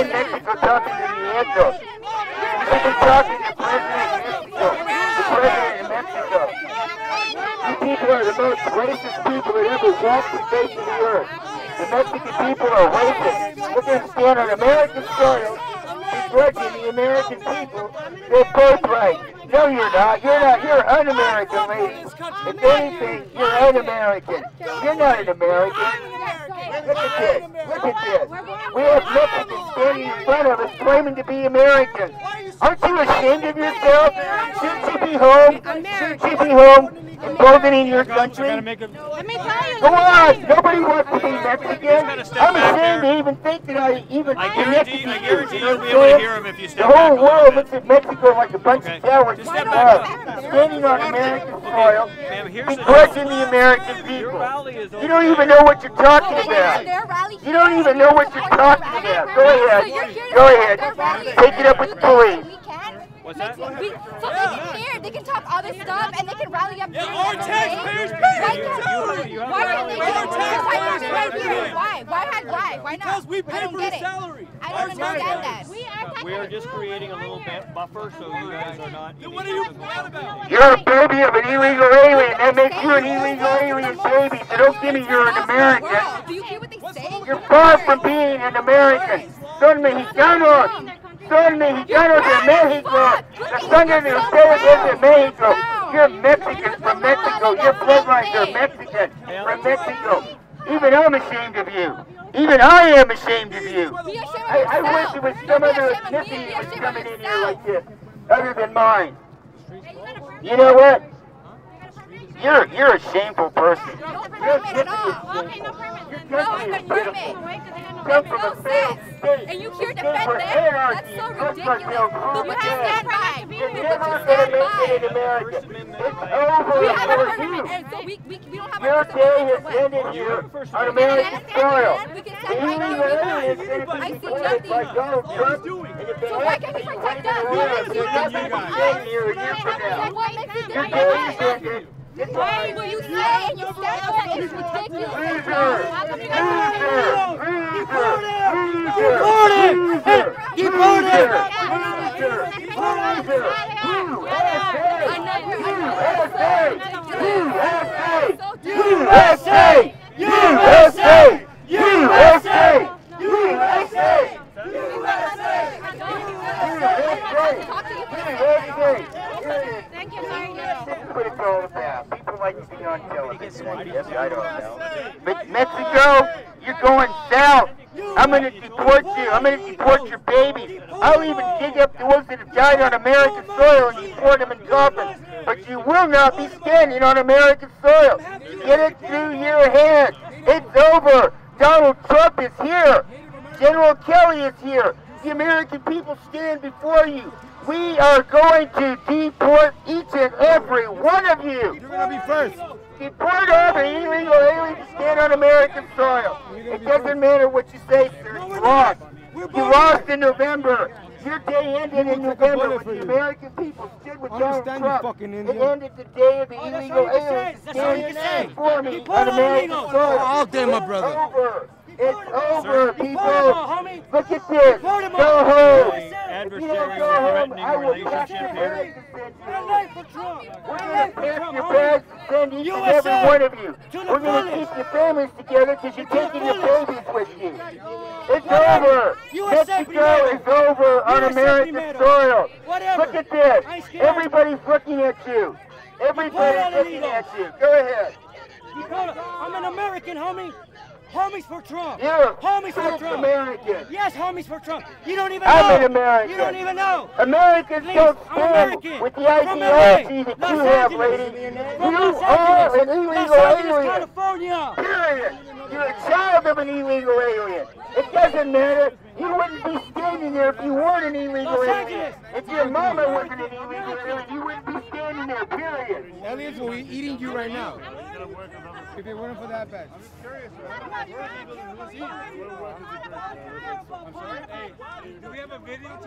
in Mexico talking to Nieto. They've been talking to President Mexico, the President of Mexico. You people are the most racist people that ever walked the face of the earth. The Mexican people are racist. We're going to stand on American soil, begrudging the American people their birthright. No, you're not. You're not. You're un-American, lady. If anything, you're un-American. You're not an American. Look at this. Look at this. We have Mexicans standing in front of us claiming to be Americans. Aren't you ashamed of yourself? Shouldn't you be home? Shouldn't you be home emboldening your country? Let me tell you. Go on! Nobody wants to be Mexican. I'm ashamed to even think that I even I connected guarantee, I to guarantee you. you'll be able to hear him if you The step back. whole world looks at Mexico like a bunch of cowards. Just step back. standing on American soil, Ma'am, here's the begrudging the American people. You don't even know what you're talking about. have their rally You don't even know what you're talking about. Go ahead. So you're here to Go ahead. Take it up with the police. What's that? We, so they can hear, they can talk other stuff, and they can rally up. Yeah, our taxpayers pay Why can't too. You Why can't they do Our it? taxpayers Just like pay right Why? Why? had- Why? Why not? Because we pay for the salary. I don't understand that. We are We are just creating a little bit buffer so you guys are not. Then what are you mad about? You're a baby of an illegal alien. That makes you an illegal alien baby. So don't give me you're an American. Do you hear what they say? You're far from being an American. Son mexicanos. Son mexicanos de Mexico. The son de ustedes de Mexico. You're Mexican from Mexico. Your bloodlines are Mexican from Mexico. Even I'm ashamed of you. Even I am ashamed of you. Be ashamed of I, I wish yourself. there was some other ashamed of ethnicity that was coming in here like this, other than mine. You know what? You're you're a shameful person. No Your permit at all. country is shameful. No, Your I'm country is gonna pitiful. permit. Come from No a sense. And you here defend where that? That's so ridiculous. cartels But you have to day. stand by. You're But never gonna stand it in by. America. First Amendment It's over We have a for First you. Amendment, and so we, we, we don't have Your a First day has ended here on American soil. We can The stand by illegal here. alien is going to I be see by nothing. Donald Trump. And if they So why have can't to we be protect waiting us? around, What they're makes you not different going to be us? staying here a year from now. What makes you different day from is us? ended. Why Goodbye. will you say and you stand for that? It's ridiculous. Loser! Loser! Loser! Loser! Deported! Loser! Loser! USA! USA! USA! USA! USA! USA! Thank you, That's like to be on television. I I don't know. But Mexico, you're going south. I'm going to deport you. I'm going to deport your babies. I'll even dig up the ones that have died on American soil and deport them in coffins. But you will not be standing on American soil. Get it through your head. It's over. Donald Trump is here. General Kelly is here. The American people stand before you. We are going to deport each and every one of you. You're gonna be first. Deport all the illegal aliens to stand on American soil. It doesn't matter what you say, sir. You lost. You lost in November. Your day ended in November when the American people stood with Donald Understand, you Trump. fucking It Indian. ended the day of the Oh, illegal all say. aliens That's all you say. standing before me Deport on all American soil. All day, my brother. It's over. It's over, people. homie. Look at this. Deport 'em Go all. home. If you don't Adversarial go home, threatening I will pack your relationship here. bags and send you We're home. late for Trump. We're We're going late to for pack Trump, your homie. bags and send each and USA. Every one of you. We're going to keep your families together because you're taking your babies with you. It's over. Mexico is over on American soil. Look at this. I ain't scared. Everybody's looking at you. Everybody's looking at you. Go ahead. I'm an American, homie. Homies for Trump. You're Homies for Trump. American. Yes, homies for Trump. You don't even I'm know. an American. You don't even know. Americans Please, don't I'm stand American. with the ideology that you have, lady. You are an illegal alien. California. Period. You're a child of an illegal alien. It doesn't matter. You wouldn't be standing there if you weren't an illegal Los alien. Angeles. If your mama wasn't an illegal alien, you wouldn't be standing there, period. Elliot's will be eating you right now. If it weren't for that badge. I'm just curious. Do we have a video?